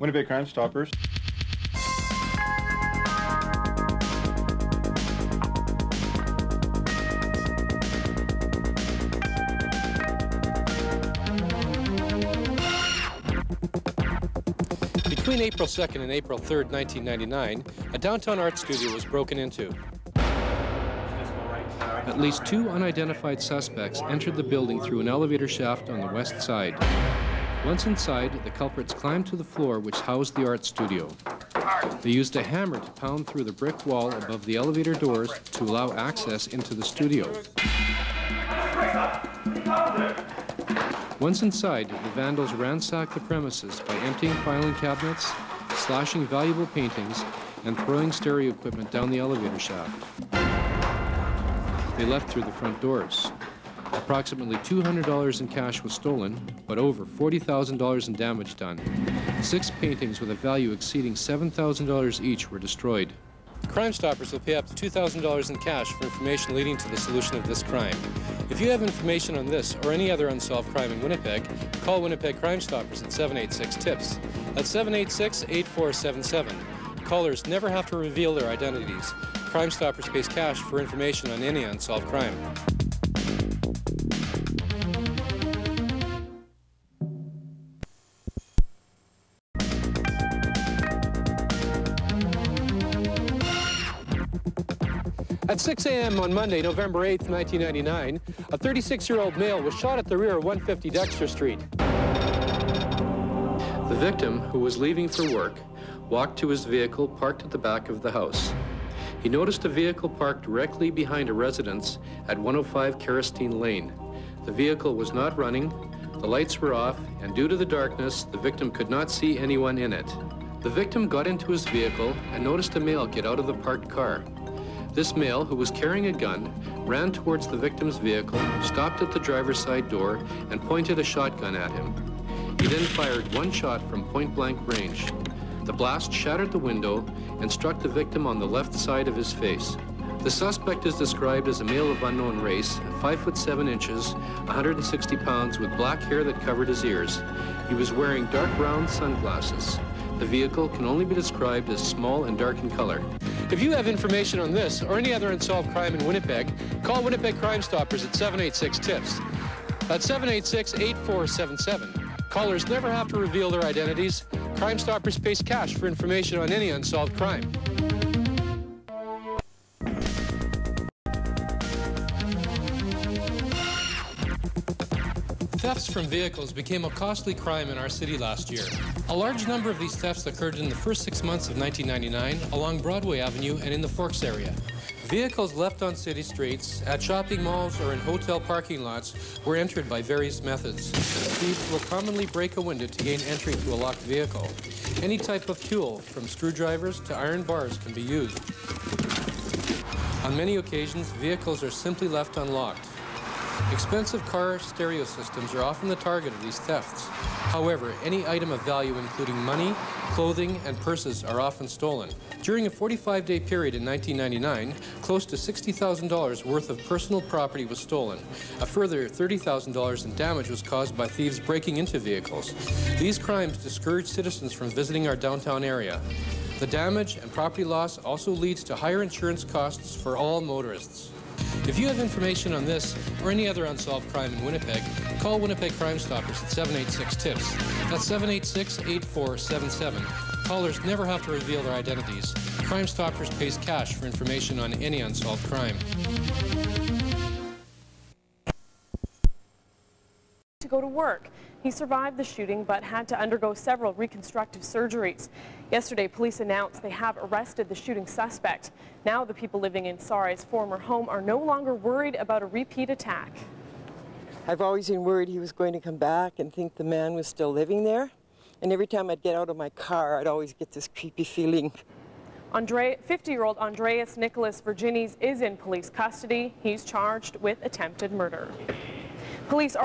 Winnipeg Crime Stoppers. Between April 2nd and April 3rd, 1999, a downtown art studio was broken into. At least two unidentified suspects entered the building through an elevator shaft on the west side. Once inside, the culprits climbed to the floor which housed the art studio. They used a hammer to pound through the brick wall above the elevator doors to allow access into the studio. Once inside, the vandals ransacked the premises by emptying filing cabinets, slashing valuable paintings, and throwing stereo equipment down the elevator shaft. They left through the front doors. Approximately $200 in cash was stolen, but over $40,000 in damage done. Six paintings with a value exceeding $7,000 each were destroyed. Crime Stoppers will pay up to $2,000 in cash for information leading to the solution of this crime. If you have information on this or any other unsolved crime in Winnipeg, call Winnipeg Crime Stoppers at 786-TIPS. That's 786-8477. Callers never have to reveal their identities. Crime Stoppers pays cash for information on any unsolved crime. At 6 a.m. on Monday, November 8, 1999, a 36-year-old male was shot at the rear of 150 Dexter Street. The victim, who was leaving for work, walked to his vehicle parked at the back of the house. He noticed a vehicle parked directly behind a residence at 105 Caristine Lane. The vehicle was not running, the lights were off, and due to the darkness, the victim could not see anyone in it. The victim got into his vehicle and noticed a male get out of the parked car. This male, who was carrying a gun, ran towards the victim's vehicle, stopped at the driver's side door, and pointed a shotgun at him. He then fired one shot from point-blank range. The blast shattered the window and struck the victim on the left side of his face. The suspect is described as a male of unknown race, 5 foot 7 inches, 160 pounds, with black hair that covered his ears. He was wearing dark brown sunglasses. The vehicle can only be described as small and dark in color. If you have information on this or any other unsolved crime in Winnipeg, call Winnipeg Crime Stoppers at 786-TIPS. That's 786-8477. Callers never have to reveal their identities. Crime Stoppers pays cash for information on any unsolved crime. Thefts from vehicles became a costly crime in our city last year. A large number of these thefts occurred in the first six months of 1999 along Broadway Avenue and in the Forks area. Vehicles left on city streets, at shopping malls, or in hotel parking lots were entered by various methods. Thieves will commonly break a window to gain entry to a locked vehicle. Any type of tool, from screwdrivers to iron bars, can be used. On many occasions, vehicles are simply left unlocked. Expensive car stereo systems are often the target of these thefts. However, any item of value including money, clothing, and purses are often stolen. During a 45-day period in 1999, close to $60,000 worth of personal property was stolen. A further $30,000 in damage was caused by thieves breaking into vehicles. These crimes discourage citizens from visiting our downtown area. The damage and property loss also leads to higher insurance costs for all motorists. If you have information on this or any other unsolved crime in Winnipeg, call Winnipeg Crime Stoppers at 786-TIPS. That's 786-8477. Callers never have to reveal their identities. Crime Stoppers pays cash for information on any unsolved crime. Go to work. He survived the shooting but had to undergo several reconstructive surgeries. Yesterday, police announced they have arrested the shooting suspect. Now the people living in Sarai's former home are no longer worried about a repeat attack. I've always been worried he was going to come back and think the man was still living there. And every time I'd get out of my car, I'd always get this creepy feeling. 50-year-old Andreas Nicholas Virginis is in police custody. He's charged with attempted murder. Police are